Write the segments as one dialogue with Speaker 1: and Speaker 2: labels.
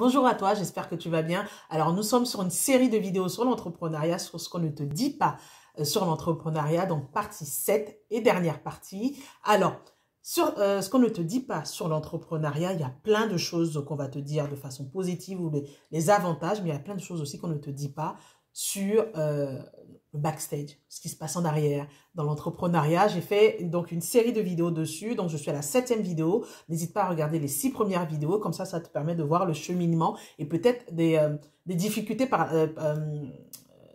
Speaker 1: Bonjour à toi, j'espère que tu vas bien. Alors, nous sommes sur une série de vidéos sur l'entrepreneuriat, sur ce qu'on ne te dit pas euh, sur l'entrepreneuriat, donc partie 7 et dernière partie. Alors, sur euh, ce qu'on ne te dit pas sur l'entrepreneuriat, il y a plein de choses qu'on va te dire de façon positive ou les, avantages, mais il y a plein de choses aussi qu'on ne te dit pas sur euh, backstage, ce qui se passe en arrière. Dans l'entrepreneuriat, j'ai fait donc une série de vidéos dessus, donc je suis à la septième vidéo. N'hésite pas à regarder les six premières vidéos, comme ça, ça te permet de voir le cheminement et peut-être des, euh, des, difficultés par, euh, euh,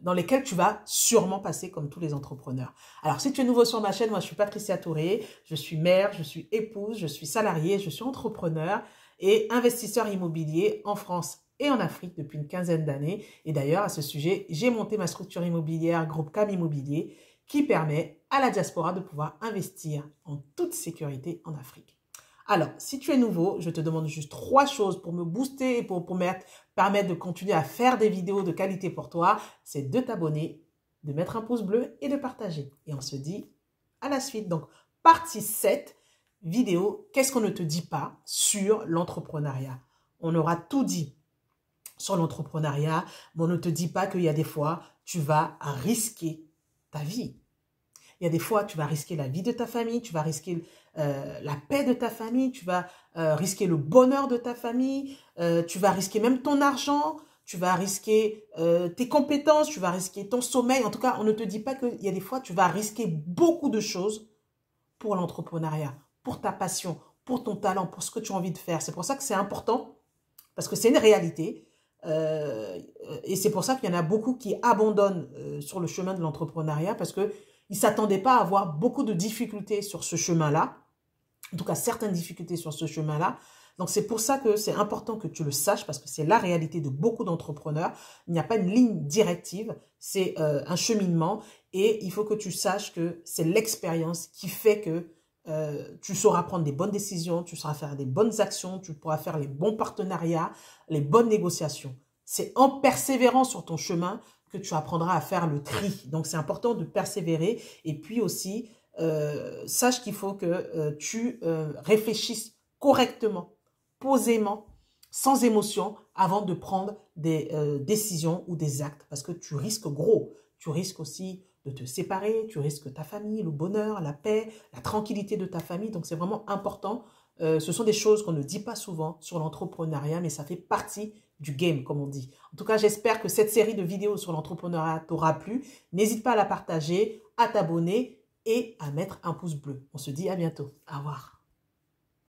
Speaker 1: dans lesquelles tu vas sûrement passer comme tous les entrepreneurs. Alors, si tu es nouveau sur ma chaîne, moi, je suis Patricia Touré, je suis mère, je suis épouse, je suis salariée, je suis entrepreneur et investisseur immobilier en France et en Afrique depuis une quinzaine d'années. Et d'ailleurs, à ce sujet, j'ai monté ma structure immobilière, Groupe Cam Immobilier, qui permet à la diaspora de pouvoir investir en toute sécurité en Afrique. Alors, si tu es nouveau, je te demande juste trois choses pour me booster et pour, pour me permettre de continuer à faire des vidéos de qualité pour toi. C'est de t'abonner, de mettre un pouce bleu et de partager. Et on se dit à la suite. Donc, partie 7, vidéo, qu'est-ce qu'on ne te dit pas sur l'entrepreneuriat? On aura tout dit sur l'entrepreneuriat, on ne te dit pas qu'il y a des fois, tu vas risquer ta vie. Il y a des fois, tu vas risquer la vie de ta famille, tu vas risquer euh, la paix de ta famille, tu vas euh, risquer le bonheur de ta famille, euh, tu vas risquer même ton argent, tu vas risquer tes compétences, tu vas risquer ton sommeil. En tout cas, on ne te dit pas qu'il y a des fois, tu vas risquer beaucoup de choses pour l'entrepreneuriat, pour ta passion, pour ton talent, pour ce que tu as envie de faire. C'est pour ça que c'est important, parce que c'est une réalité. Euh, et c'est pour ça qu'il y en a beaucoup qui abandonnent euh, sur le chemin de l'entrepreneuriat parce qu'ils ne s'attendaient pas à avoir beaucoup de difficultés sur ce chemin-là, en tout cas certaines difficultés sur ce chemin-là. Donc c'est pour ça que c'est important que tu le saches parce que c'est la réalité de beaucoup d'entrepreneurs. Il n'y a pas une ligne directive, c'est euh, un cheminement et il faut que tu saches que c'est l'expérience qui fait que euh, tu sauras prendre des bonnes décisions, tu sauras faire des bonnes actions, tu pourras faire les bons partenariats, les bonnes négociations. C'est en persévérant sur ton chemin que tu apprendras à faire le tri. Donc c'est important de persévérer et puis aussi euh, sache qu'il faut que euh, tu réfléchisses correctement, posément, sans émotion avant de prendre des décisions ou des actes parce que tu risques gros. Tu risques aussi de te séparer, tu risques ta famille, le bonheur, la paix, la tranquillité de ta famille. Donc c'est vraiment important. Euh, ce sont des choses qu'on ne dit pas souvent sur l'entrepreneuriat, mais ça fait partie du game, comme on dit. En tout cas, j'espère que cette série de vidéos sur l'entrepreneuriat t'aura plu. N'hésite pas à la partager, à t'abonner et à mettre un pouce bleu. On se dit à bientôt. Au revoir.